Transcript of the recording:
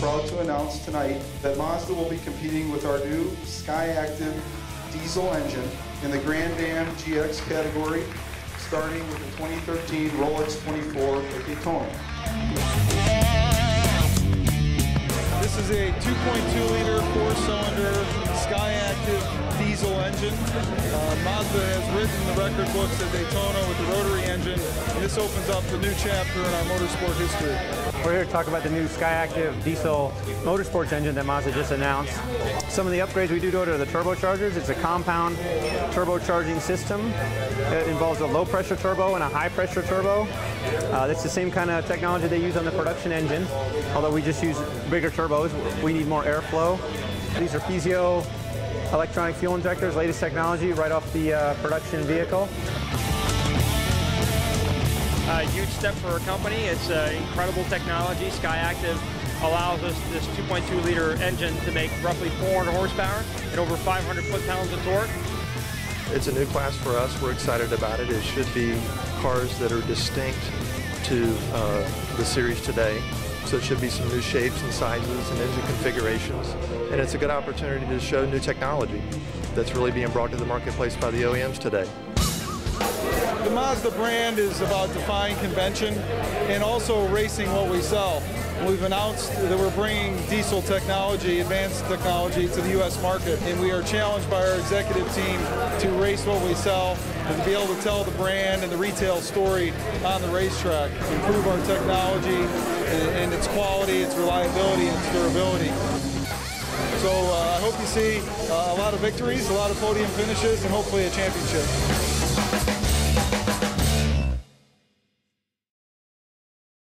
proud to announce tonight that Mazda will be competing with our new Skyactiv diesel engine in the Grand Am GX category, starting with the 2013 Rolex 24 at Daytona. This is a 2.2 liter Skyactiv diesel engine. Uh, Mazda has written the record books at Daytona with the rotary engine, and this opens up a new chapter in our motorsport history. We're here to talk about the new Skyactiv diesel motorsports engine that Mazda just announced. Some of the upgrades we do to it are the turbochargers. It's a compound turbocharging system. It involves a low pressure turbo and a high pressure turbo. Uh, that's the same kind of technology they use on the production engine, although we just use bigger turbos. We need more airflow. These are piezo electronic fuel injectors, latest technology right off the uh, production vehicle. A huge step for our company. It's uh, incredible technology. Skyactiv allows us this 2.2 liter engine to make roughly 400 horsepower and over 500 foot-pounds of torque. It's a new class for us. We're excited about it. It should be cars that are distinct to uh, the series today. So it should be some new shapes and sizes and engine configurations. And it's a good opportunity to show new technology that's really being brought to the marketplace by the OEMs today. The Mazda brand is about defying convention and also racing what we sell. We've announced that we're bringing diesel technology, advanced technology to the U.S. market, and we are challenged by our executive team to race what we sell and to be able to tell the brand and the retail story on the racetrack, improve our technology and, and its quality, its reliability, and its durability. So uh, I hope you see uh, a lot of victories, a lot of podium finishes, and hopefully a championship.